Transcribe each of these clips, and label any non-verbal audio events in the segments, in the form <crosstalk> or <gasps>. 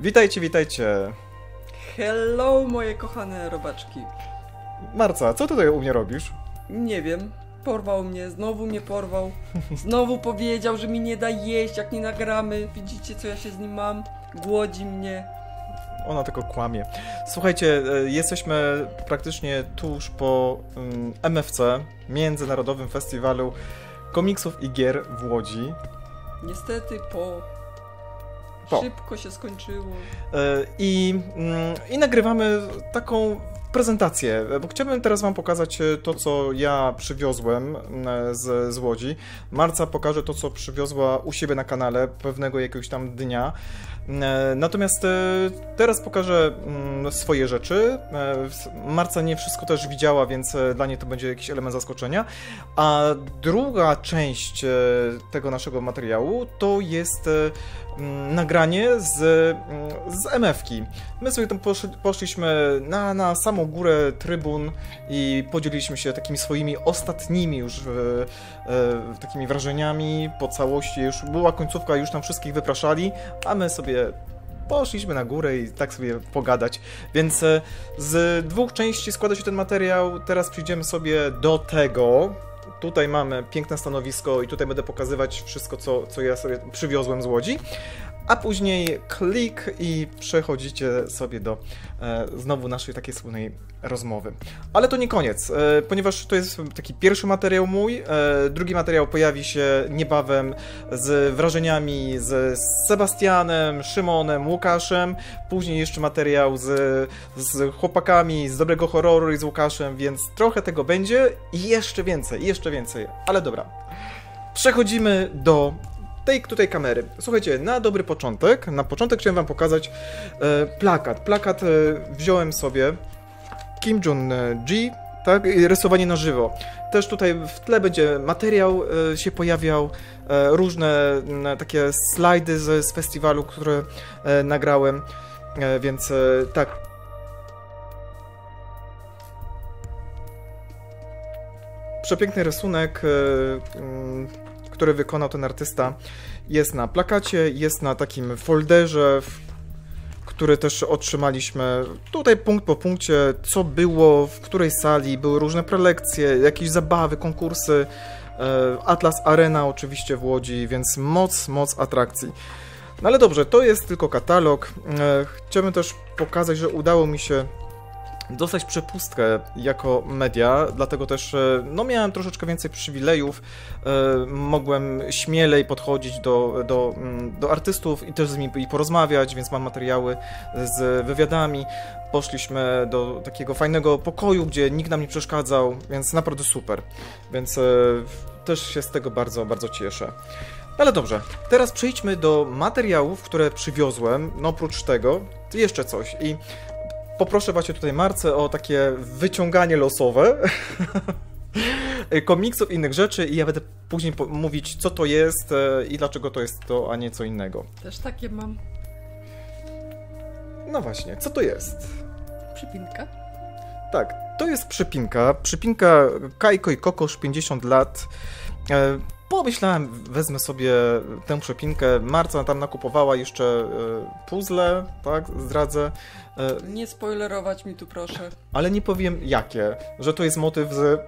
Witajcie, witajcie. Hello, moje kochane robaczki. Marca, co tutaj u mnie robisz? Nie wiem, porwał mnie, znowu mnie porwał. Znowu powiedział, że mi nie da jeść, jak nie nagramy. Widzicie, co ja się z nim mam? Głodzi mnie. Ona tylko kłamie. Słuchajcie, e, jesteśmy praktycznie tuż po mm, MFC, Międzynarodowym Festiwalu Komiksów i Gier w Łodzi. Niestety po... Szybko się skończyło. E, I, mm, I nagrywamy taką prezentację, bo chciałbym teraz Wam pokazać e, to, co ja przywiozłem mm, z, z Łodzi. Marca pokaże to, co przywiozła u siebie na kanale pewnego jakiegoś tam dnia. E, Natomiast e, teraz pokażę mm, swoje rzeczy. E, Marca nie wszystko też widziała, więc dla niej to będzie jakiś element zaskoczenia. A druga część tego naszego materiału to jest mm, nagranie z, mm, z MF-ki. My sobie tam poszli, poszliśmy na, na samą górę trybun i podzieliliśmy się takimi swoimi ostatnimi już takimi wrażeniami po całości. Już była końcówka, już tam wszystkich wypraszali, a my sobie poszliśmy na górę i tak sobie pogadać. Więc e, z dwóch części składa się ten materiał. Teraz przejdziemy sobie do tego. Tutaj mamy piękne stanowisko i tutaj będę pokazywać wszystko, co, co ja sobie przywiozłem z Łodzi. A później klik i przechodzicie sobie do e, znowu naszej takiej wspólnej rozmowy. Ale to nie koniec, e, ponieważ to jest taki pierwszy materiał mój. E, drugi materiał pojawi się niebawem z wrażeniami z Sebastianem, Szymonem, Łukaszem. Później jeszcze materiał z, z chłopakami z Dobrego Horroru i z Łukaszem, więc trochę tego będzie i jeszcze więcej, jeszcze więcej. Ale dobra. Przechodzimy do tej tutaj kamery. Słuchajcie, na dobry początek, na początek chciałem wam pokazać e, plakat. Plakat e, wziąłem sobie Kim Jong-G, tak, rysowanie na żywo. Też tutaj w tle będzie materiał e, się pojawiał, e, różne m, takie slajdy z, z festiwalu, które e, nagrałem, e, więc e, tak. Przepiękny rysunek, e, który wykonał ten artysta, jest na plakacie, jest na takim folderze, który też otrzymaliśmy tutaj punkt po punkcie, co było, w której sali, były różne prelekcje, jakieś zabawy, konkursy, e, Atlas Arena oczywiście w Łodzi, więc moc, moc atrakcji. No ale dobrze, to jest tylko katalog. E, Chciałbym też pokazać, że udało mi się dostać przepustkę jako media, dlatego też e, no, miałem troszeczkę więcej przywilejów, e, mogłem śmielej podchodzić do, do, mm, do artystów i też z nimi i porozmawiać, więc mam materiały z wywiadami. Poszliśmy do takiego fajnego pokoju, gdzie nikt nam nie przeszkadzał, więc naprawdę super. Więc e, też się z tego bardzo, bardzo cieszę. Ale dobrze, teraz przejdźmy do materiałów, które przywiozłem. No oprócz tego, jeszcze coś. I poproszę właśnie tutaj Marcę o takie wyciąganie losowe <laughs> komiksów innych rzeczy i ja będę później mówić, co to jest e, i dlaczego to jest to, a nie co innego. Też takie mam. No właśnie, co to jest? Przypinka. Tak, to jest przypinka. Przypinka Kajko i Kokosz 50 lat. Pomyślałem, wezmę sobie tę przypinkę. Marca tam nakupowała jeszcze e, puzzle, tak, zdradzę. E, Nie spoilerować mi tu proszę. ale nie powiem jakie, że to jest motyw z...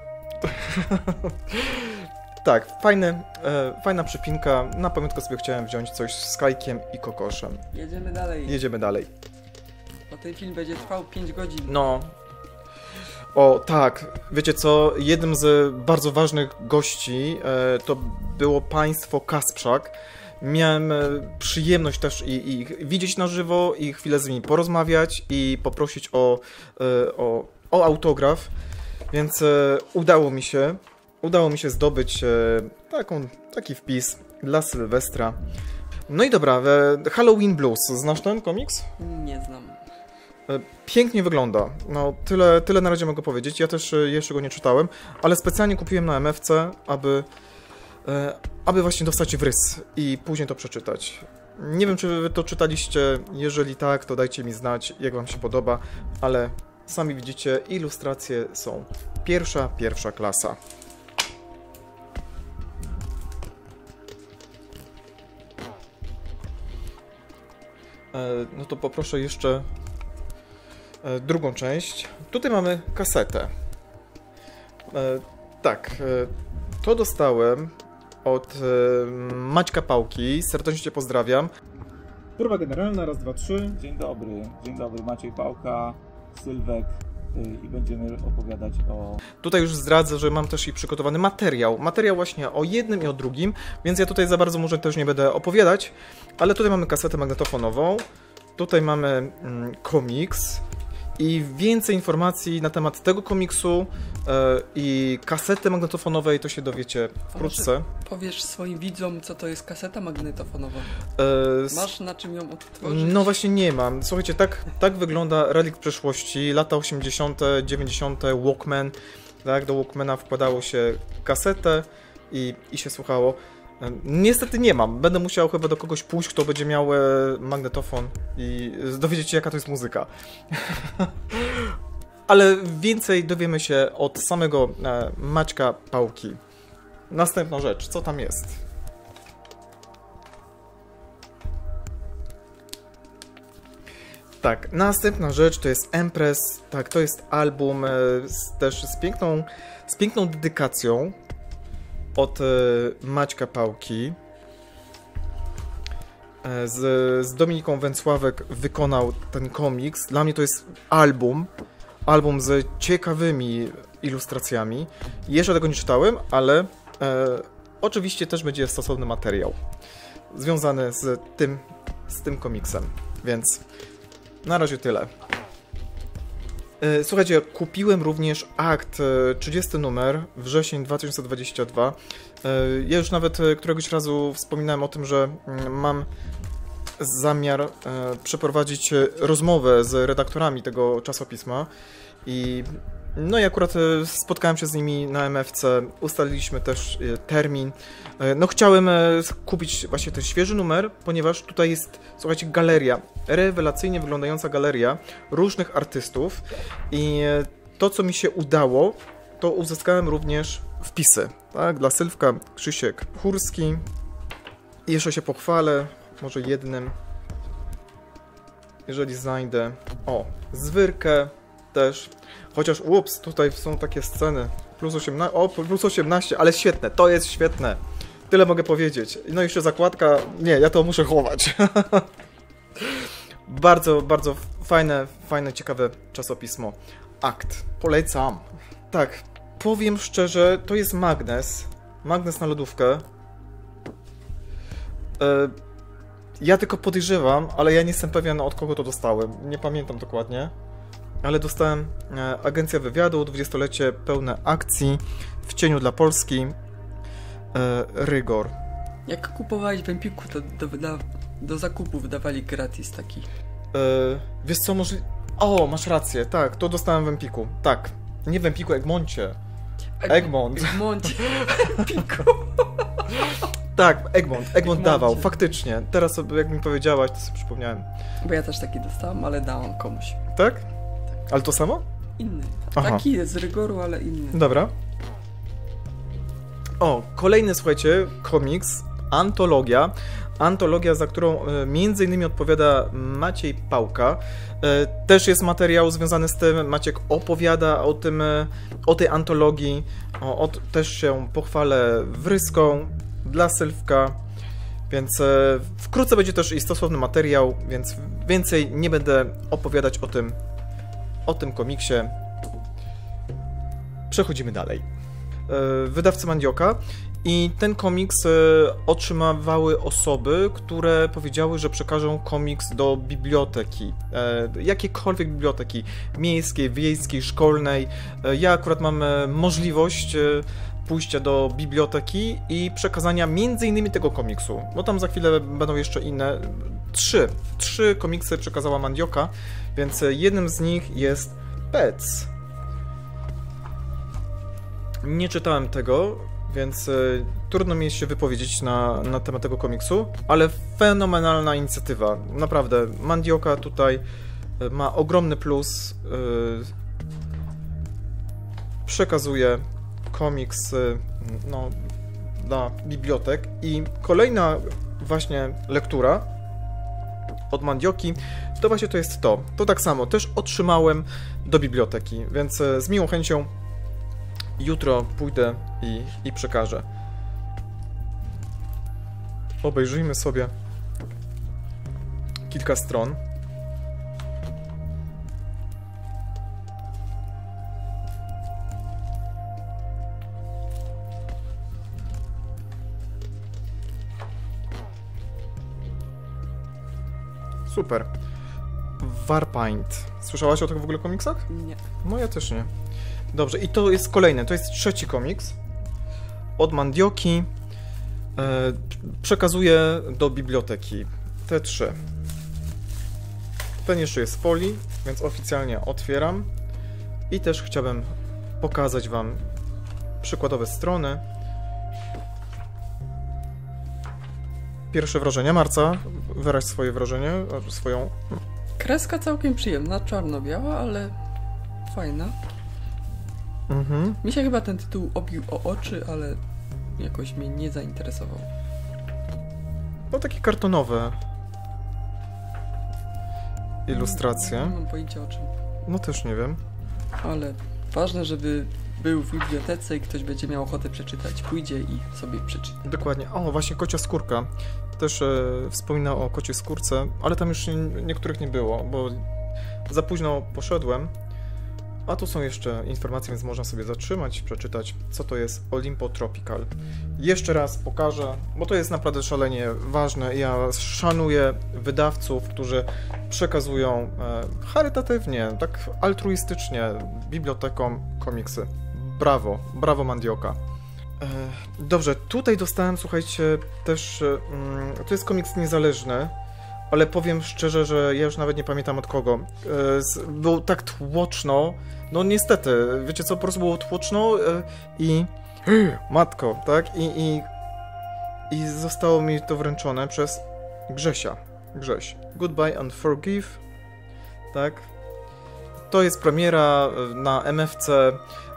tak, fajny, e, fajna przypinka. Na pamiątkę sobie chciałem wziąć coś z Kajkiem i Kokoszem. Jedziemy dalej. Jedziemy dalej. Bo ten film będzie trwał 5 godzin. No. O, tak. Wiecie co? Jednym z bardzo ważnych gości e, to było państwo Kasprzak. Miałem e, przyjemność też i, ich widzieć na żywo i chwilę z nimi porozmawiać i poprosić o, e, o, o autograf. Więc e, udało mi się, udało mi się zdobyć taką, taki wpis dla Sylwestra. No i dobra, Halloween Blues. Znasz ten komiks? Nie znam. E, Pięknie wygląda. No, tyle, tyle na razie mogę powiedzieć. Ja też e, jeszcze go nie czytałem, ale specjalnie kupiłem na MFC, aby, e, aby właśnie dostać w rys i później to przeczytać. Nie wiem, czy wy to czytaliście. Jeżeli tak, to dajcie mi znać, jak wam się podoba, ale sami widzicie, ilustracje są pierwsza, pierwsza klasa. no to poproszę jeszcze drugą część. Tutaj mamy kasetę. E, tak, e, to dostałem od Maćka Pałki. Serdecznie Cię pozdrawiam. Próba generalna, raz, dwa, trzy. Dzień dobry, dzień dobry, Maciej Pałka, Sylwek y, i będziemy opowiadać o... Tutaj już zdradzę, że mam też i przygotowany materiał. Materiał właśnie o jednym i o drugim, więc ja tutaj za bardzo może też nie będę opowiadać, ale tutaj mamy kasetę magnetofonową, tutaj mamy mm, komiks, i więcej informacji na temat tego komiksu e, i kasety magnetofonowej to się dowiecie wkrótce. Powiesz swoim widzom, co to jest kaseta magnetofonowa. E, Masz na czym ją odtworzyć? No właśnie nie mam. Słuchajcie, tak, tak wygląda relikt przeszłości. Lata 80., 90., Walkman. Tak, do Walkmana wkładało się kasetę i, i się słuchało. Niestety nie mam. Będę musiał chyba do kogoś pójść, kto będzie miał e, magnetofon i dowiedzieć się, jaka to jest muzyka. <laughs> Ale więcej dowiemy się od samego e, Maćka Pałki. Następna rzecz, co tam jest? Tak, następna rzecz to jest Empress. Tak, to jest album e, z, też z piękną, z piękną dedykacją od e, Maćka Pałki. E, z, z Dominiką Węcławek wykonał ten komiks. Dla mnie to jest album. Album z ciekawymi ilustracjami. Jeszcze tego nie czytałem, ale e, oczywiście też będzie stosowny materiał związany z tym, z tym komiksem. Więc na razie tyle. E, słuchajcie, kupiłem również akt 30 e, numer, wrzesień 2022. E, ja już nawet któregoś razu wspominałem o tym, że mm, mam zamiar przeprowadzić rozmowę z redaktorami tego czasopisma i no i akurat e, spotkałem się z nimi na MFC, ustaliliśmy też e, termin. E, no chciałem kupić właśnie ten świeży numer, ponieważ tutaj jest, słuchajcie, galeria, rewelacyjnie wyglądająca galeria różnych artystów i to, co mi się udało, to uzyskałem również wpisy, tak, dla Sylwka Krzysiek Chórski. I jeszcze się pochwalę, może jednym, jeżeli znajdę. O, zwyrkę też Chociaż, ups, tutaj są takie sceny. Plus 18, o, plus 18, ale świetne, to jest świetne. Tyle mogę powiedzieć. No i jeszcze zakładka, nie, ja to muszę chować. <laughs> bardzo, bardzo fajne, fajne, ciekawe czasopismo. Akt. Polecam. Tak, powiem szczerze, to jest magnes. Magnes na lodówkę. E, ja tylko podejrzewam, ale ja nie jestem pewien od kogo to dostałem. Nie pamiętam dokładnie ale dostałem e, agencja wywiadu, 20-lecie pełne akcji w cieniu dla Polski. E, rygor. Jak kupowałeś w Empiku, to do, do, do zakupu wydawali gratis taki. E, wiesz co, może... O, masz rację, tak, to dostałem w Empiku. Tak, nie w Empiku, Egmoncie. Egmont. Egmoncie. <laughs> Empiku. tak, Egmont. Egmont dawał, faktycznie. Teraz jak mi powiedziałaś, to sobie przypomniałem. Bo ja też taki dostałam, ale dałam komuś. Tak? Ale to samo? Inny. Aha. Taki jest z rygoru, ale inny. Dobra. O, kolejny, słuchajcie, komiks, antologia. Antologia, za którą e, między innymi odpowiada Maciej Pałka. E, też jest materiał związany z tym. Maciek opowiada o tym, e, o tej antologii. O, o, też się pochwalę wryską dla Sylwka. Więc wkrótce będzie też i stosowny materiał, więc więcej nie będę opowiadać o tym komiksie. Przechodzimy dalej. E, wydawcy Mandioka i ten komiks e, otrzymywały osoby, które powiedziały, że przekażą komiks do biblioteki. E, jakiejkolwiek biblioteki, miejskiej, wiejskiej, szkolnej. Ja akurat mam możliwość pójścia do biblioteki i przekazania między innymi tego komiksu, bo tam za chwilę będą jeszcze inne. Trzy, trzy komiksy przekazała Mandioka, więc jednym z nich jest Pets. Nie czytałem tego, więc y, trudno mi się wypowiedzieć na, na temat tego komiksu, ale fenomenalna inicjatywa. Naprawdę, Mandioka tutaj y, ma ogromny plus. Y, przekazuje komiks no, dla bibliotek i kolejna właśnie lektura od Mandioki, to właśnie to jest to. To tak samo, też otrzymałem do biblioteki, więc e, z miłą chęcią jutro pójdę i, i przekażę. Obejrzyjmy sobie kilka stron. Super. Warpaint. Słyszałaś o tych w ogóle komiksach? Nie. No ja też nie. Dobrze, i to jest kolejny, to jest trzeci komiks od Mandioki. E, przekazuję do biblioteki te trzy. Ten jeszcze jest w folii, więc oficjalnie otwieram. I też chciałbym pokazać Wam przykładowe strony. Pierwsze wrażenia. Marca, wyraź swoje wrażenie, swoją. Kreska całkiem przyjemna, czarno-biała, ale fajna. Mhm. Mi się chyba ten tytuł obił o oczy, ale jakoś mnie nie zainteresował. No takie kartonowe ilustracje. Nie mam pojęcia o czym. No też nie wiem. Ale ważne, żeby był w bibliotece i ktoś będzie miał ochotę przeczytać. Pójdzie i sobie przeczyta. Dokładnie. O, właśnie kocia skórka. Też e, wspomina o kociej skórce, ale tam już nie, niektórych nie było, bo za późno poszedłem. A tu są jeszcze informacje, więc można sobie zatrzymać, przeczytać, co to jest Olimpo Tropical. Jeszcze raz pokażę, bo to jest naprawdę szalenie ważne. Ja szanuję wydawców, którzy przekazują e, charytatywnie, tak altruistycznie bibliotekom komiksy. Brawo, brawo Mandioka. E, Dobrze, tutaj dostałem, słuchajcie, też. e, mm, To jest komiks niezależny, ale powiem szczerze, że ja już nawet nie pamiętam od kogo. E, Był tak tłoczno. No niestety, wiecie co, po prostu było tłoczno i. <gasps> Matko, tak? I, i, I zostało mi to wręczone przez Grzesia. Grześ. Goodbye and forgive. Tak? To jest premiera na MFC.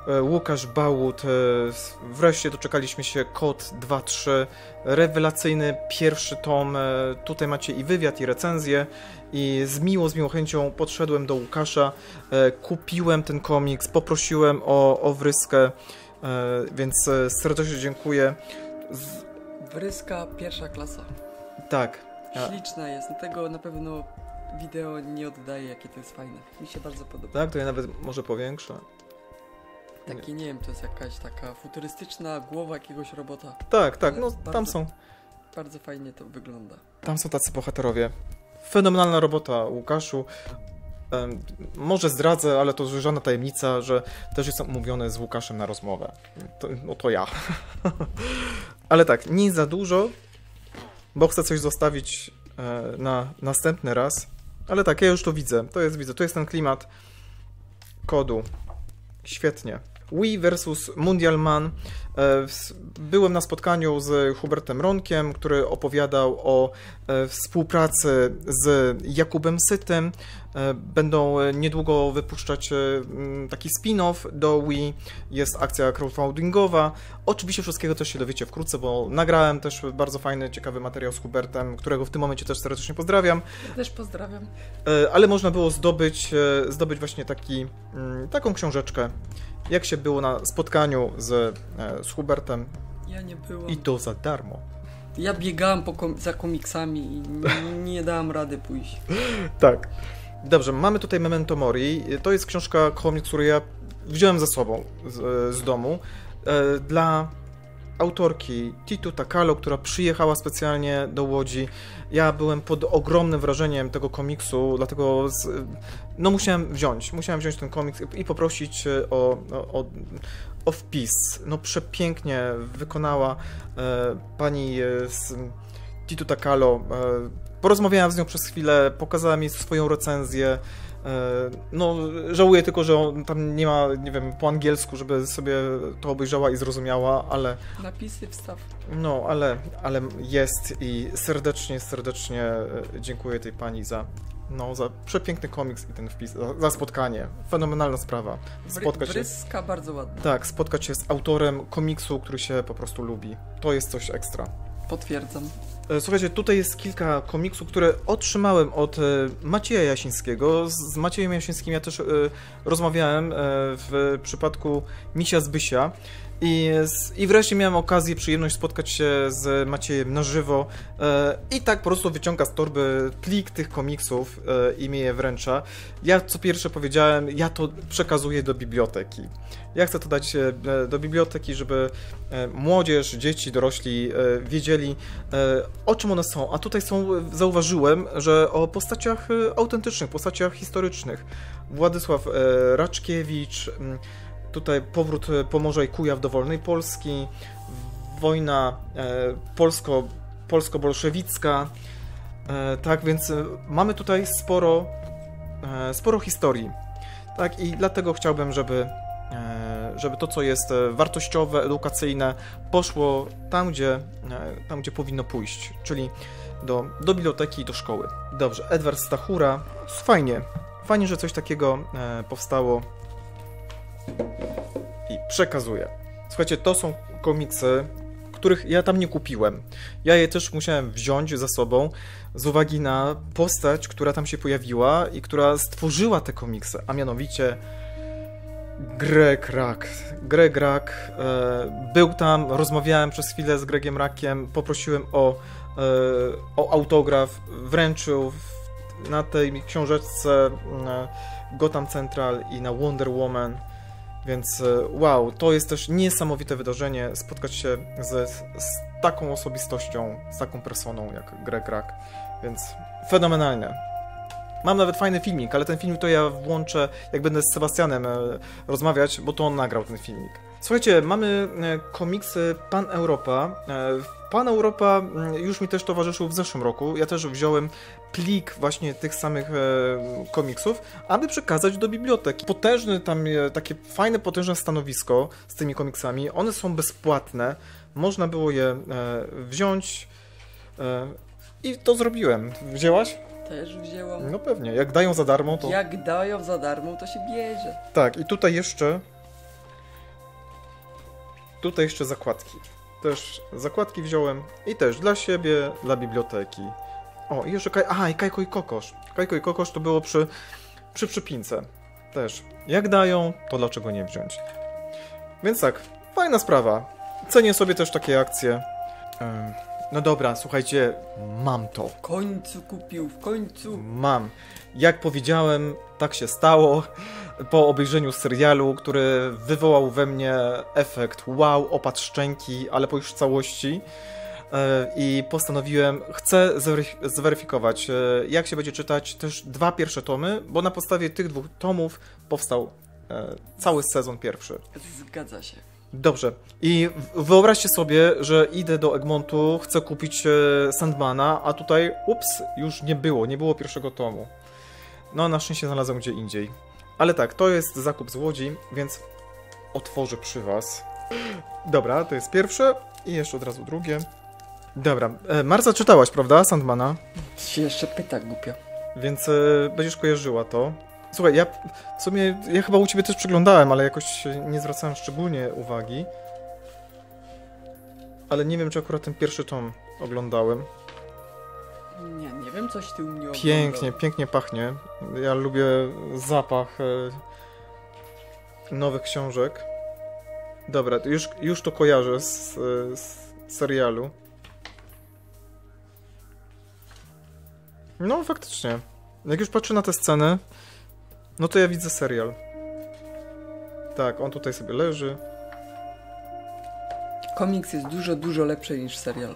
E, Łukasz Bałut. e, Wreszcie doczekaliśmy się Kod 2.3. Rewelacyjny pierwszy tom. e, Tutaj macie i wywiad, i recenzję. I z miło, z miłą chęcią podszedłem do Łukasza. Kupiłem ten komiks, poprosiłem o, o wryskę, więc serdecznie dziękuję. Z, Wryska pierwsza klasa. tak. Śliczna jest. Tego na pewno wideo nie oddaje, jakie to jest fajne. Mi się bardzo podoba. Tak, to ja nawet może powiększę. Taki, nie wiem, to jest jakaś taka futurystyczna głowa jakiegoś robota. Tak, tak, no Bardzo- tam są. Bardzo fajnie to wygląda. Tam są tacy bohaterowie. Fenomenalna robota, Łukaszu. Może zdradzę, ale to już żadna tajemnica, że też jestem umówiony z Łukaszem na rozmowę. To, no to ja. <laughs> ale tak, nie za dużo, bo chcę coś zostawić e, na następny raz. Ale tak, ja już to widzę. To jest, widzę, to jest ten klimat kodu. Świetnie. Wii versus Mundial Man. E, Byłem na spotkaniu z Hubertem Ronkiem, który opowiadał o e, współpracy z Jakubem Sytym. E, Będą niedługo wypuszczać taki spin-off do Wii. Jest akcja crowdfundingowa. Oczywiście wszystkiego też się dowiecie wkrótce, bo nagrałem też bardzo fajny, ciekawy materiał z Hubertem, którego w tym momencie też serdecznie pozdrawiam. Ja też pozdrawiam. Ale można było zdobyć, zdobyć właśnie taki, mm, taką książeczkę, jak się było na spotkaniu z, z Hubertem Ja nie byłam. i to za darmo. Ja biegałam po kom- za komiksami i nie, dałam rady pójść. <laughs> Tak. Dobrze, mamy tutaj Memento Mori. To jest książka, komiks, który ja wziąłem ze sobą z, z domu e, dla autorki Titu Takalo, która przyjechała specjalnie do Łodzi. Ja byłem pod ogromnym wrażeniem tego komiksu, dlatego z, no musiałem wziąć, musiałem wziąć ten komiks i, i poprosić e, o, o, o wpis. No przepięknie wykonała e, pani e, z Titu Takalo. E, porozmawiałem z nią przez chwilę, pokazałem jej swoją recenzję. E, No, żałuję tylko, że on tam nie ma, nie wiem, po angielsku, żeby sobie to obejrzała i zrozumiała, ale Napisy wstaw. no, ale, ale jest i serdecznie, serdecznie dziękuję tej pani za, no, za przepiękny komiks i ten wpis, za, za spotkanie. Fenomenalna sprawa. Spotkać się, Wryska bardzo ładna. tak, spotkać się z autorem komiksu, który się po prostu lubi. To jest coś ekstra. Potwierdzam. E, Słuchajcie, tutaj jest kilka komiksów, które otrzymałem od e, Macieja Jasińskiego. Z- Maciejem Jasińskim ja też e, rozmawiałem w przypadku Misia Zbysia. I, I wreszcie miałem okazję, przyjemność spotkać się z Maciejem na żywo e, i tak po prostu wyciąga z torby plik tych komiksów e, i mi je wręcza. Ja co pierwsze powiedziałem, ja to przekazuję do biblioteki. Ja chcę to dać e, do biblioteki, żeby młodzież, dzieci, dorośli wiedzieli, o czym one są. A tutaj są, zauważyłem, że o postaciach autentycznych, postaciach historycznych. Władysław Raczkiewicz, tutaj powrót e, Pomorza i Kujaw do wolnej Polski, wojna e, polsko, polsko-bolszewicka. E, tak więc mamy tutaj sporo, sporo historii. Tak i dlatego chciałbym, żeby, żeby to, co jest wartościowe, edukacyjne, poszło tam, gdzie, tam, gdzie powinno pójść, czyli do, do biblioteki i do szkoły. Dobrze, Edward Stachura. Fajnie. Fajnie, że coś takiego powstało i przekazuję. Słuchajcie, to są komiksy, których ja tam nie kupiłem. Ja je też musiałem wziąć ze sobą z uwagi na postać, która tam się pojawiła i która stworzyła te komiksy, a mianowicie Greg Rack. Greg Rack e, był tam, rozmawiałem przez chwilę z Gregiem Rackiem, poprosiłem o, e, o autograf, wręczył w, na tej książeczce e, Gotham Central i na Wonder Woman. Więc e, wow, to jest też niesamowite wydarzenie spotkać się ze, z taką osobistością, z taką personą jak Greg Rack. Więc fenomenalne. Mam nawet fajny filmik, ale ten filmik to ja włączę, jak będę z Sebastianem e, rozmawiać, bo to on nagrał ten filmik. Słuchajcie, mamy e, komiksy Pan Europa. Pan Europa mm, już mi też towarzyszył w zeszłym roku. Ja też wziąłem plik właśnie tych samych e, komiksów, aby przekazać do biblioteki. Potężny tam, takie fajne, potężne stanowisko z tymi komiksami. One są bezpłatne. Można było je e, wziąć e, i to zrobiłem. Wzięłaś? Też wzięłam. No pewnie. Jak dają za darmo, to... Jak dają za darmo, to się bierze. Tak, i tutaj jeszcze. Tutaj jeszcze zakładki. Też zakładki wziąłem i też dla siebie, dla biblioteki. O, i jeszcze Kaj... Aha, i Kajko i Kokosz. Kajko i Kokosz to było przy, przy przypince. Też. Jak dają, to dlaczego nie wziąć? Więc tak, fajna sprawa. Cenię sobie też takie akcje. Ym, No dobra, słuchajcie, mam to. W końcu kupił, w końcu. Mam. Jak powiedziałem, tak się stało. Po obejrzeniu serialu, który wywołał we mnie efekt wow, opad szczęki, ale po już całości. E, I postanowiłem, chcę zweryf- zweryfikować, e, jak się będzie czytać też dwa pierwsze tomy, bo na podstawie tych dwóch tomów powstał e, cały sezon pierwszy. Zgadza się. Dobrze. I wyobraźcie sobie, że idę do Egmontu, chcę kupić Sandmana, a tutaj, ups, już nie było, nie było pierwszego tomu. No, na szczęście znalazłem gdzie indziej. Ale tak, to jest zakup z Łodzi, więc otworzę przy was. Dobra, to jest pierwsze i jeszcze od razu drugie. Dobra, e, Marza czytałaś, prawda, Sandmana? Się jeszcze pyta głupio. Więc e, będziesz kojarzyła to. Słuchaj, ja w sumie, ja chyba u ciebie też przeglądałem, ale jakoś nie zwracałem szczególnie uwagi. Ale nie wiem, czy akurat ten pierwszy tom oglądałem. Nie, nie wiem, coś ty u mnie Pięknie, oglądał. pięknie pachnie. Ja lubię zapach e, nowych książek. Dobra, już, już to kojarzę z, z serialu. No, faktycznie. Jak już patrzę na tę scenę, no to ja widzę serial. Tak, on tutaj sobie leży. Komiks jest dużo, dużo lepszy niż serial.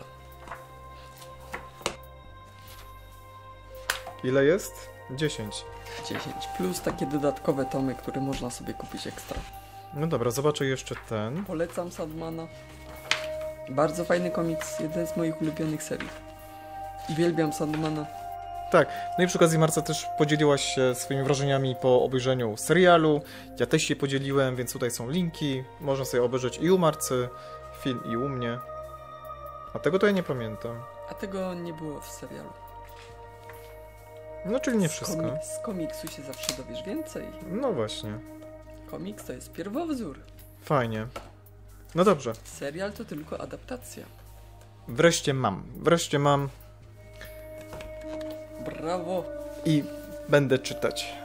Ile jest? 10. 10. Plus takie dodatkowe tomy, które można sobie kupić ekstra. No dobra, zobaczę jeszcze ten. Polecam Sadmana. Bardzo fajny komiks, jeden z moich ulubionych serii. Uwielbiam Sadmana. Tak, no i przy okazji Marca też podzieliłaś się swoimi wrażeniami po obejrzeniu serialu. Ja też się podzieliłem, więc tutaj są linki. Można sobie obejrzeć i u Marcy film, i u mnie. A tego to ja nie pamiętam. A tego nie było w serialu. No, czyli nie Z wszystko. komik- Z komiksu się zawsze dowiesz więcej. No właśnie. Komiks to jest pierwowzór. Fajnie. No dobrze. Serial to tylko adaptacja. Wreszcie mam. Wreszcie mam Brawo. i będę czytać.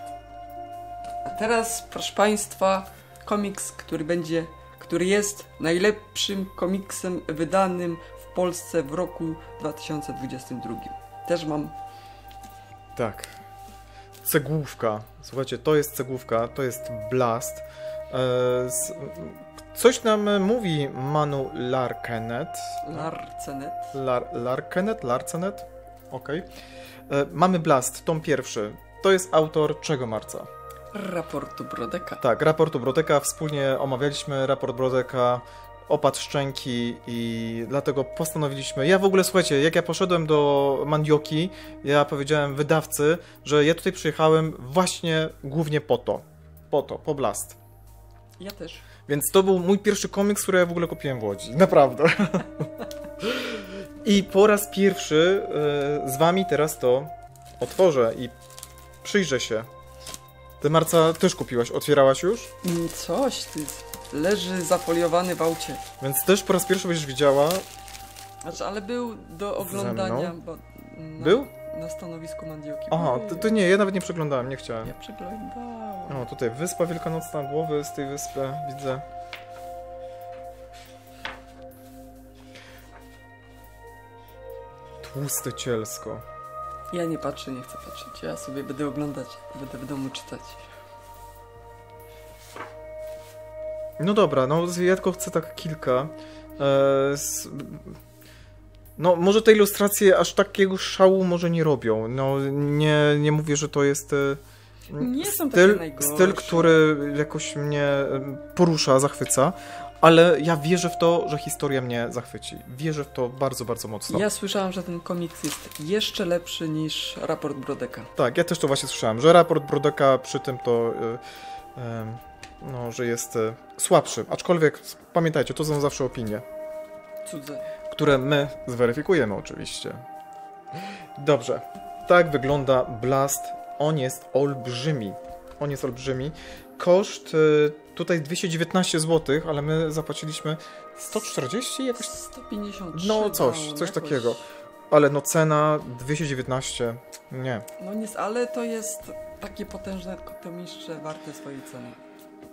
A teraz, proszę Państwa, komiks, który będzie, który jest najlepszym komiksem wydanym w Polsce w roku 2022. Też mam. Tak. Cegłówka. Słuchajcie, to jest cegłówka, to jest Blast. E, coś nam mówi Manu Larkenet. Larcenet. Lar, Larkenet? Larcenet? Okej. E, Mamy Blast, tom pierwszy. To jest autor czego marca? Raportu Brodeka. Tak, raportu Brodeka. Wspólnie omawialiśmy raport Brodeka, opad szczęki i dlatego postanowiliśmy. Ja w ogóle, słuchajcie, jak ja poszedłem do Mandioki, ja powiedziałem wydawcy, że ja tutaj przyjechałem właśnie głównie po to. Po to, po Blast. Ja też. Więc to był mój pierwszy komiks, który ja w ogóle kupiłem w Łodzi. Naprawdę. <laughs> I po raz pierwszy e, z wami teraz to otworzę i przyjrzę się. Ty, Marca, też kupiłaś, otwierałaś już? Mm, Coś, ty. Leży zafoliowany w aucie. Więc też po raz pierwszy będziesz widziała. Znaczy, ale był do oglądania. Bo na, Był? Na stanowisku Mandioki. Aha, to, to nie, ja nawet nie przeglądałem, nie chciałem. Ja przeglądałem. O, tutaj wyspa wielkanocna, głowy z tej wyspy widzę. Tłuste cielsko. Ja nie patrzę, nie chcę patrzeć. Ja sobie będę oglądać. Będę w domu czytać. No dobra, no ja tylko chcę tak kilka. E, s- no, może te ilustracje aż takiego szału może nie robią. No, nie, nie mówię, że to jest. e, Nie są takie styl, najgorsze. styl, który jakoś mnie e, porusza, zachwyca, ale ja wierzę w to, że historia mnie zachwyci. Wierzę w to bardzo, bardzo mocno. Ja słyszałam, że ten komiks jest jeszcze lepszy niż raport Brodeka. Tak, ja też to właśnie słyszałem, że raport Brodeka przy tym to. e, em, no, że jest e, słabszy. Aczkolwiek pamiętajcie, to są zawsze opinie. Cudze. które my zweryfikujemy oczywiście. Dobrze, tak wygląda Blast. On jest olbrzymi. On jest olbrzymi. Koszt y, tutaj 219 zł, ale my zapłaciliśmy 140 jakoś. 153 No coś, dało, coś jakoś- takiego. Ale no cena 219. Nie. No nie, ale to jest takie potężne kotomistrze warte swojej ceny.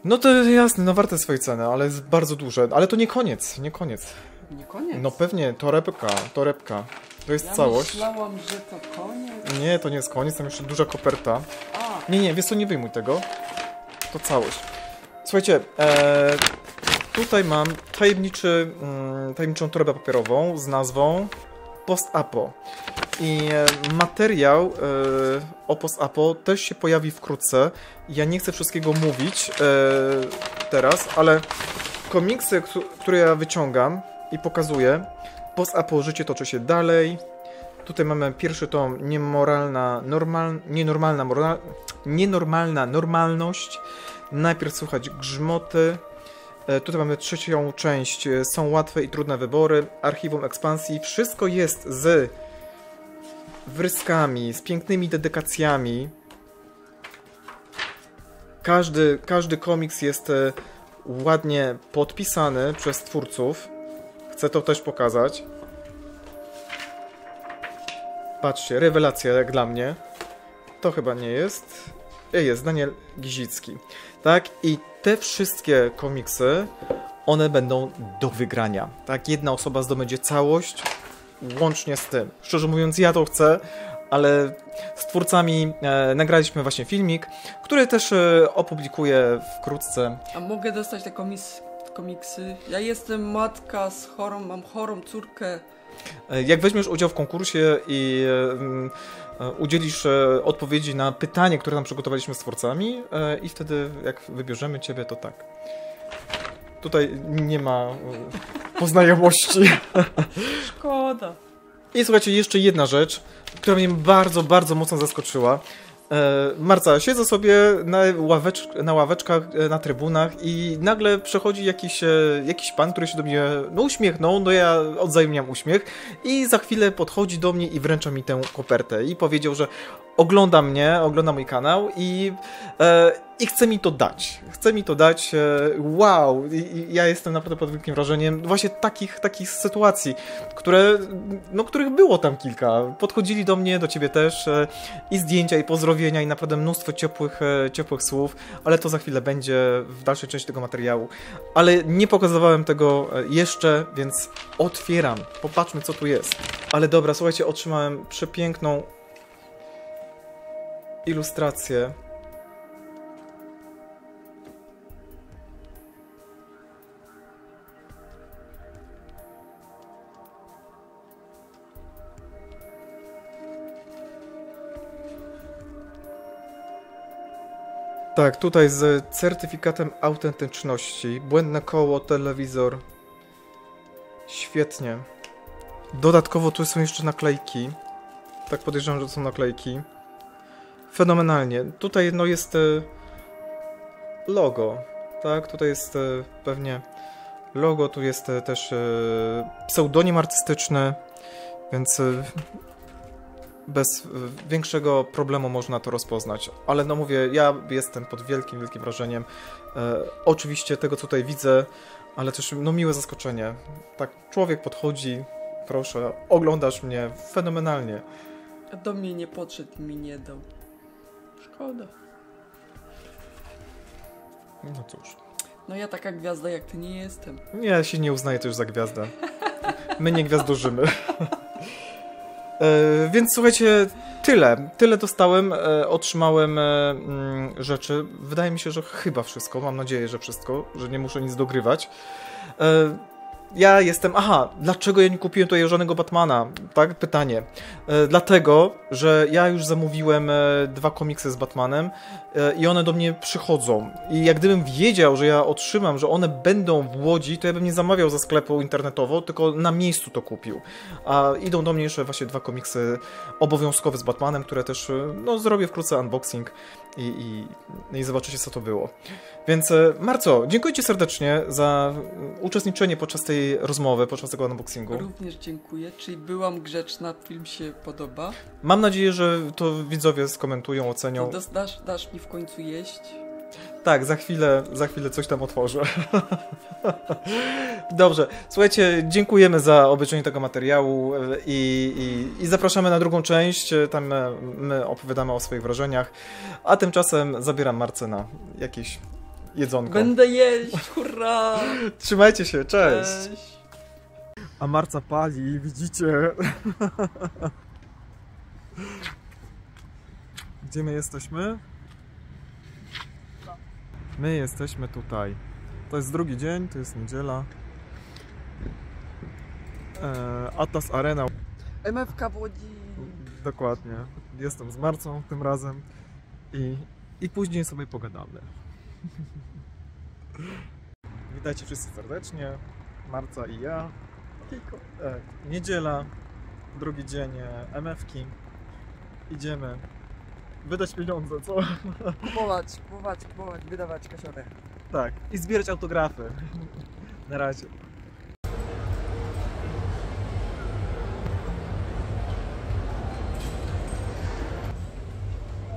No to jasne, no warte swojej ceny, ale jest bardzo duże. Ale to nie koniec, nie koniec. Nie koniec. No pewnie, torebka, torebka. To jest ja całość. myślałam, że to koniec. Nie, to nie jest koniec, tam jeszcze duża koperta. A, Nie, nie, wiesz co, nie wyjmuj tego. To całość. Słuchajcie, e, tutaj mam tajemniczy, mm, tajemniczą torebę papierową z nazwą Post-Apo. I e, materiał e, o Post-Apo też się pojawi wkrótce. Ja nie chcę wszystkiego mówić e, teraz, ale komiksy, któ- które ja wyciągam i pokazuję, Post-Apo życie toczy się dalej. Tutaj mamy pierwszy tom, niemoralna, normal, nienormalna, moral, nienormalna normalność. Najpierw słuchać grzmoty. E, Tutaj mamy trzecią część, e, są łatwe i trudne wybory, archiwum ekspansji. Wszystko jest z wryskami, z pięknymi dedykacjami. Każdy, każdy komiks jest e, ładnie podpisany przez twórców. Chcę to też pokazać. Patrzcie, rewelacja jak dla mnie. To chyba nie jest. Jest, Daniel Gizicki. Tak, i te wszystkie komiksy, one będą do wygrania. Tak, jedna osoba zdobędzie całość, łącznie z tym. Szczerze mówiąc, ja to chcę, ale z twórcami e, nagraliśmy właśnie filmik, który też e, opublikuję wkrótce. a mogę dostać te komis, komiksy? Ja jestem matka z chorą, mam chorą córkę. E, Jak weźmiesz udział w konkursie i e, mm, e, udzielisz odpowiedzi na pytanie, które nam przygotowaliśmy z twórcami i wtedy jak wybierzemy ciebie, to tak. Tutaj nie ma poznajomości. <laughs> Szkoda. I słuchajcie, jeszcze jedna rzecz, która mnie bardzo, bardzo mocno zaskoczyła. E, Marca, siedzę sobie na, ławecz, na ławeczkach, e, na trybunach i nagle przechodzi jakiś, e, jakiś pan, który się do mnie no, uśmiechnął, no ja odzajemniam uśmiech i za chwilę podchodzi do mnie i wręcza mi tę kopertę i powiedział, że ogląda mnie, ogląda mój kanał i, e, i chce mi to dać. Chce mi to dać. E, wow! I, ja jestem naprawdę pod wielkim wrażeniem właśnie takich, takich sytuacji, które, no, których było tam kilka. Podchodzili do mnie, do ciebie też e, i zdjęcia, i pozdrowienia, i naprawdę mnóstwo ciepłych, e, ciepłych słów, ale to za chwilę będzie w dalszej części tego materiału. Ale nie pokazywałem tego e, jeszcze, więc otwieram. Popatrzmy, co tu jest. Ale dobra, słuchajcie, otrzymałem przepiękną ilustrację. Tak, tutaj z certyfikatem autentyczności. Błędne koło, telewizor. Świetnie. Dodatkowo tu są jeszcze naklejki. Tak podejrzewam, że to są naklejki. Fenomenalnie. Tutaj no jest e, logo, tak? Tutaj jest e, pewnie logo, tu jest e, też pseudonim artystyczny, więc bez większego problemu można to rozpoznać. Ale no mówię, ja jestem pod wielkim, wielkim wrażeniem. Oczywiście tego, co tutaj widzę, ale też no miłe zaskoczenie. Tak, człowiek podchodzi, proszę, oglądasz mnie fenomenalnie. A do mnie nie podszedł mi nie dał. Szkoda. No cóż. No ja taka gwiazda jak ty nie jestem. Ja się nie uznaję też za gwiazdę. My nie gwiazdożymy. <laughs> E, więc słuchajcie, tyle. Tyle dostałem, e, otrzymałem e, mm, rzeczy. Wydaje mi się, że chyba wszystko. Mam nadzieję, że wszystko, że nie muszę nic dogrywać. Ja jestem. Aha, dlaczego ja nie kupiłem tutaj żadnego Batmana? Tak, pytanie. E, dlatego, że ja już zamówiłem e, dwa komiksy z Batmanem e, i one do mnie przychodzą. I jak gdybym wiedział, że ja otrzymam, że one będą w Łodzi, to ja bym nie zamawiał ze sklepu internetowo, tylko na miejscu to kupił. A idą do mnie jeszcze właśnie dwa komiksy obowiązkowe z Batmanem, które też, e, no, zrobię wkrótce unboxing i, i, i zobaczycie, co to było. Więc e, Marco, dziękuję Ci serdecznie za uczestniczenie podczas tej rozmowy, podczas tego unboxingu. Również dziękuję. Czyli byłam grzeczna, film się podoba. Mam nadzieję, że to widzowie skomentują, To ocenią. das, dasz, dasz mi w końcu jeść? Tak, za chwilę, za chwilę coś tam otworzę. <laughs> Dobrze, słuchajcie, dziękujemy za obejrzenie tego materiału e, i, i, i zapraszamy na drugą część. E, Tam e, my opowiadamy o swoich wrażeniach, a tymczasem zabieram Marce na jakieś jedzonko. Będę jeść, <laughs> hurra! Trzymajcie się, cześć! Cześć. A Marca pali, widzicie? <laughs> Gdzie my jesteśmy? My jesteśmy tutaj. To jest drugi dzień, to jest niedziela. E, Atlas Arena. MFK w Łodzi. Dokładnie. Jestem z Marcą tym razem i, i później sobie pogadamy. <laughs> Witajcie wszyscy serdecznie. Marca i ja. E, niedziela, drugi dzień e, MF-ki. Idziemy wydać pieniądze, co? Kupować, kupować, kupować, wydawać kasiorę. Tak. I zbierać autografy. Na razie.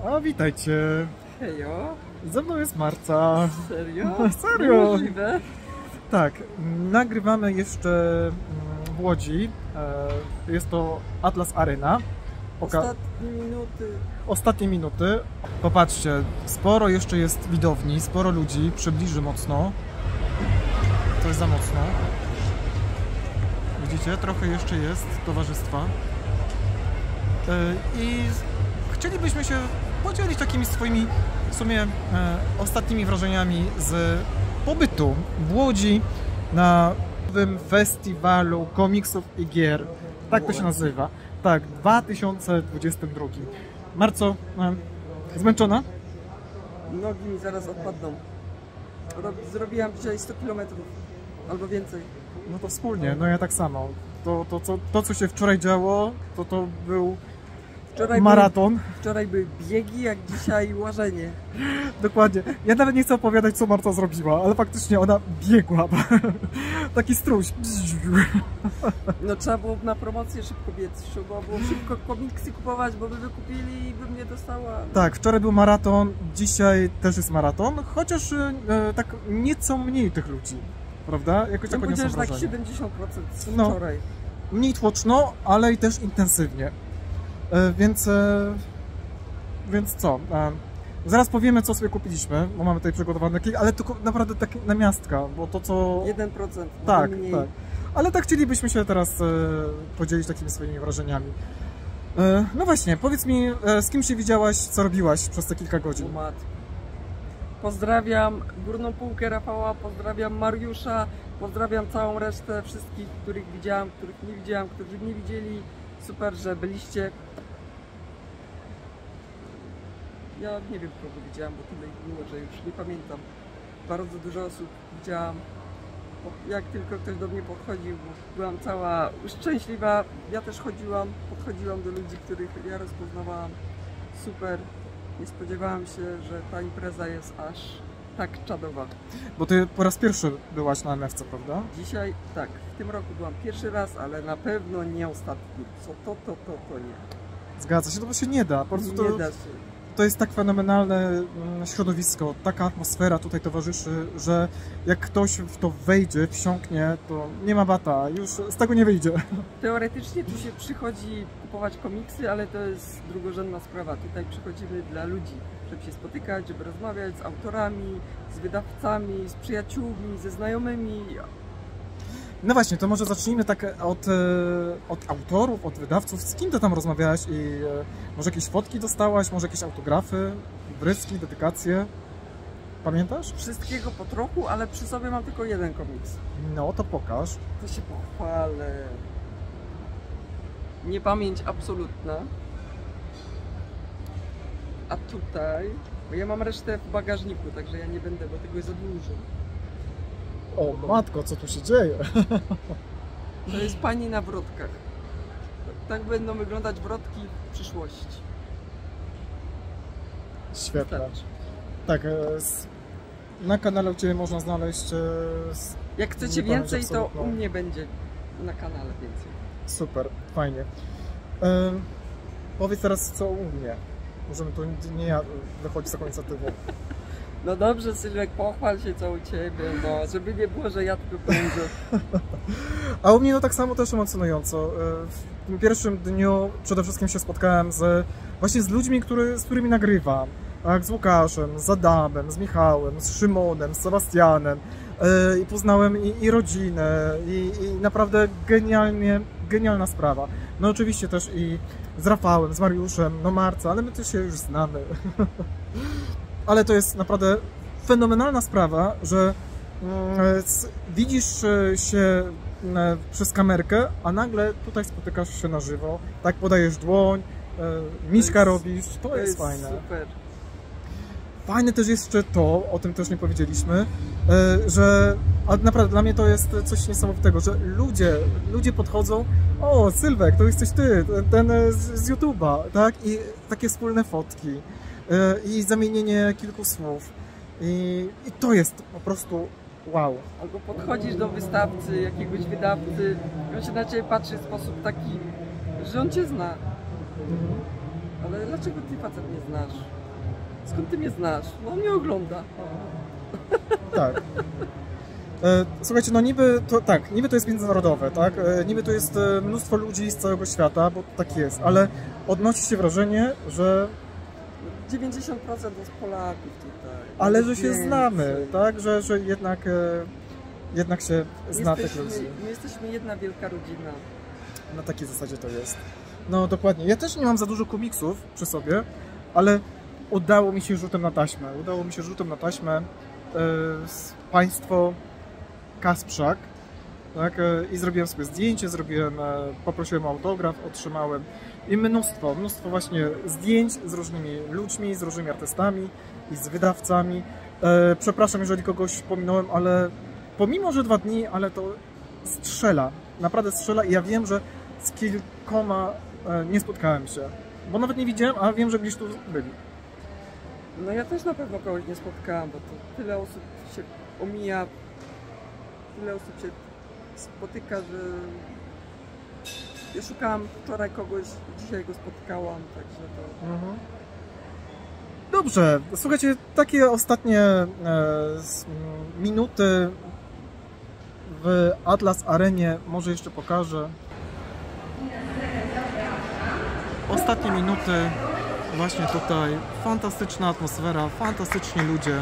A witajcie. Hejo? Ze mną jest Marca. Serio? Serio? Niemożliwe. Tak, nagrywamy jeszcze mm, w Łodzi. E, Jest to Atlas Arena. Poka- Ostatnie minuty. Ostatnie minuty. Popatrzcie, sporo jeszcze jest widowni, sporo ludzi. Przybliży mocno. To jest za mocno. Widzicie, trochę jeszcze jest towarzystwa. E, I chcielibyśmy się podzielić takimi swoimi w sumie e, ostatnimi wrażeniami z pobytu w Łodzi na nowym festiwalu komiksów i gier. Tak to się nazywa. Tak, 2022. Marco, zmęczona? Nogi mi zaraz odpadną. Rob, zrobiłam dzisiaj 100 km albo więcej. No to wspólnie, no ja tak samo. To, to, co, to co się wczoraj działo, to to był Wczoraj maraton. Wczoraj były biegi, jak dzisiaj łażenie. <laughs> Dokładnie. Ja nawet nie chcę opowiadać, co Marta zrobiła, ale faktycznie ona biegła. <laughs> Taki struś. <laughs> No trzeba było na promocję szybko biec, trzeba było szybko komiksy kupować, bo by wykupili i bym nie dostała. Tak, wczoraj był maraton, dzisiaj też jest maraton, chociaż e, tak nieco mniej tych ludzi. Prawda? Jakoś Ja tak powiedziałem, że tak wrażenie. 70% z No. wczoraj. Mniej tłoczno, ale i też intensywnie. E, Więc, e, więc co? E, Zaraz powiemy, co sobie kupiliśmy, bo mamy tutaj przygotowane kilka, ale tylko naprawdę tak na miastka, bo to co... 1%. Tak, mniej. tak. Ale tak chcielibyśmy się teraz podzielić takimi swoimi wrażeniami. No właśnie, powiedz mi, z kim się widziałaś, co robiłaś przez te kilka godzin? matko. Pozdrawiam górną półkę Rafała, pozdrawiam Mariusza, pozdrawiam całą resztę wszystkich, których widziałam, których nie widziałam, którzy nie widzieli. Super, że byliście. Ja nie wiem kogo widziałam, bo tyle ich było, że już nie pamiętam. Bardzo dużo osób widziałam. Jak tylko ktoś do mnie podchodził, byłam cała szczęśliwa. Ja też chodziłam, podchodziłam do ludzi, których ja rozpoznawałam. Super. Nie spodziewałam się, że ta impreza jest aż tak czadowa. Bo ty po raz pierwszy byłaś na MFC, prawda? Dzisiaj, tak, w tym roku byłam pierwszy raz, ale na pewno nie ostatni. Co to, to, to, to nie. Zgadza się, to bo się nie da. Po prostu to, Nie da się. To jest tak fenomenalne mm, środowisko, taka atmosfera tutaj towarzyszy, że jak ktoś w to wejdzie, wsiąknie, to nie ma bata, już z tego nie wyjdzie. Teoretycznie tu się przychodzi kupować komiksy, ale to jest drugorzędna sprawa. Tutaj przychodzimy dla ludzi, żeby się spotykać, żeby rozmawiać z autorami, z wydawcami, z przyjaciółmi, ze znajomymi. No właśnie, to może zacznijmy tak od, e, od autorów, od wydawców. Z kim ty tam rozmawiałaś i e, może jakieś fotki dostałaś, może jakieś autografy, bryski, dedykacje? Pamiętasz? Wszystkiego po trochu, ale przy sobie mam tylko jeden komiks. No, to pokaż. To się pochwalę. Niepamięć absolutna. A tutaj, bo ja mam resztę w bagażniku, także ja nie będę, bo tego jest za dużo. O matko, co tu się dzieje? To jest pani na wrotkach. Tak będą wyglądać wrotki w przyszłości. Świetne. Wystarczy. Tak, e, na kanale u Ciebie można znaleźć e, Jak chcecie więcej, to u mnie będzie na kanale więcej. super, fajnie. E, powiedz teraz co u mnie. Możemy to nie ja wychodzić z taką inicjatywą. No dobrze, Sylwek, pochwal się co u Ciebie, no, żeby nie było, że ja tylko pędzę. <laughs> A u mnie no tak samo też emocjonująco. E, W tym pierwszym dniu przede wszystkim się spotkałem z właśnie z ludźmi, który, z którymi nagrywam. Tak, z Łukaszem, z Adamem, z Michałem, z Szymonem, z Sebastianem. E, I poznałem i, i rodzinę, i, i naprawdę genialnie, genialna sprawa. No oczywiście też i z Rafałem, z Mariuszem, no Marca, ale my też się już znamy. <laughs> ale to jest naprawdę fenomenalna sprawa, że mm, s- widzisz e, się e, przez kamerkę, a nagle tutaj spotykasz się na żywo, tak podajesz dłoń, e, miśka jest- robisz, to, jest, fajne. Super. Fajne też jest jeszcze to, o tym też nie powiedzieliśmy, e, że a naprawdę dla mnie to jest coś niesamowitego, że ludzie, ludzie podchodzą, o Sylwek, to jesteś ty, ten, e, z, z YouTube'a, tak? I takie wspólne fotki e, i zamienienie kilku słów. I, I to jest po prostu wow. Albo podchodzisz do wystawcy, jakiegoś wydawcy i on się na Ciebie patrzy w sposób taki, że on Cię zna. Ale dlaczego Ty facet mnie znasz? Skąd Ty mnie znasz? No on mnie ogląda. Tak. E, Słuchajcie, no niby to tak, niby to jest międzynarodowe, tak? E, Niby to jest e, mnóstwo ludzi z całego świata, bo tak jest, ale odnosi się wrażenie, że 90% to jest Polaków tutaj. ale że się znamy, tak? Że, że jednak e, jednak się zna tych ludzi. my jesteśmy jedna wielka rodzina. Na takiej zasadzie to jest. No dokładnie. Ja też nie mam za dużo komiksów przy sobie, ale udało mi się rzutem na taśmę. Udało mi się rzutem na taśmę e, państwo Kasprzak. Tak, e, I zrobiłem sobie zdjęcie, zrobiłem, e, poprosiłem o autograf, otrzymałem i mnóstwo, mnóstwo właśnie zdjęć z różnymi ludźmi, z różnymi artystami i z wydawcami. E, przepraszam, jeżeli kogoś pominąłem, ale pomimo, że dwa dni, ale to strzela, naprawdę strzela i ja wiem, że z kilkoma nie spotkałem się. Bo nawet nie widziałem, a wiem, że gdzieś tu byli. No ja też na pewno kogoś nie spotkałam, bo to tyle osób się omija, tyle osób się spotyka, że ja szukałam wczoraj kogoś, dzisiaj go spotkałam, także to... Mhm. Dobrze, słuchajcie, takie ostatnie e, m, minuty w Atlas Arenie może jeszcze pokażę. Ostatnie minuty właśnie tutaj. Fantastyczna atmosfera, fantastyczni ludzie.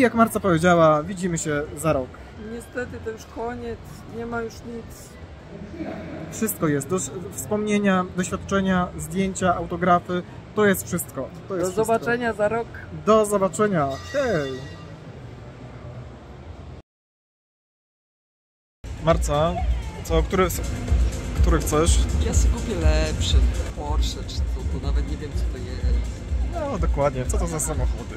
I jak Marca powiedziała, widzimy się za rok. Niestety to już koniec, nie ma już nic. Wszystko jest. Dosz, wspomnienia, doświadczenia, zdjęcia, autografy. To jest wszystko. To Do jest wszystko. zobaczenia za rok. Do zobaczenia. Hej! Marca, co, który, który chcesz? Ja sobie kupię lepszy Porsche czy co, to nawet nie wiem co to jest. No dokładnie, co to za samochody?